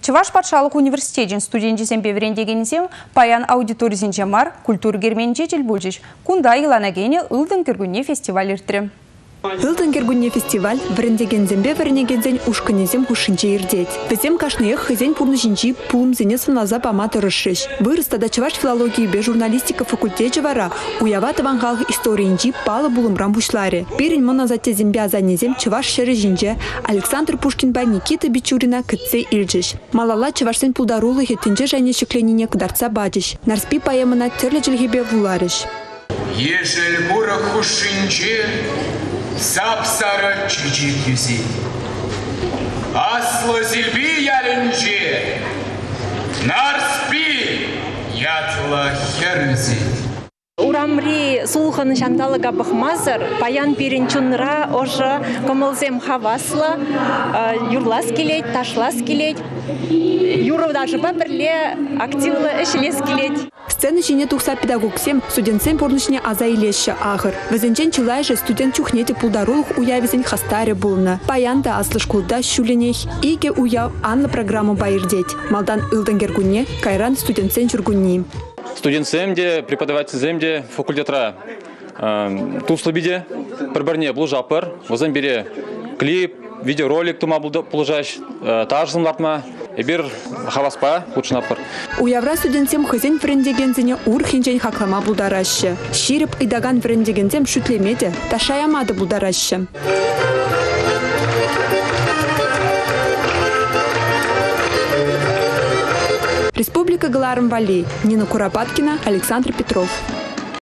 Чываш патшалық университетін студентесен беврендегенізем паян аудиторизен мар культур герменче бульжиш. Кунда иланагене ылдың кіргүнне фестиваль кергунне фестиваль віріндегензембе вірінегензен ушкынезем хушинче ирдеть. Безем кашныех хызен пурны жинчи пулым зене сынлаза пама тұрышыш. Вырыста да чываш филологии бе журналистика факультете вара уява таванғалғы историинчи палы булымрам бушларе. Перін мұна затте зембе азанезем чываш шері жинче Александр Пушкинбай Никита Бичурина кытсе иржиш. Малала чывашсен пулдарулы хеттінче және шекленине кыдарца бадыш. Нарспи поэмына терлі жылгебе вуларыш. Ежел бура хушинче сапсара чичик юзи. Аслы зилби ялінже, нарспи ятла херзи. Урамри сулхын шанталыга бахмазыр, паян пиринчунра ожы комылзем хавасла, юрлас келет, ташлас келет, юру даже бірле активлы ішлес келет. Сцена жіне тухса педагогсем студентсем порнышне аза илеші ағыр. Візінчен чылайжы студент чухнете пулдарулық уявізін хастаре булна. Паянда аслы шкулда шуленех, иге уяв анлы программу байырдеть. Малдан ылдын гергуне, кайран студентсен жүргуни. Студентсем де, преподаватель де факультетра туслы биде, бір-біріне бұл жапыр, өзен бере клип, видеоролик тума бұлжаш, тажызым лартма, Эбир хаваспа лучнапыр. Уявра студентсем хызен френдегензіне ур хинжен хаклама бұлдарашы. Ширіп идаган френдегензем шүтлемеді, ташаямады бұлдарашы. Республика Галарм Вали. Нина Куропаткина, Александр Петров.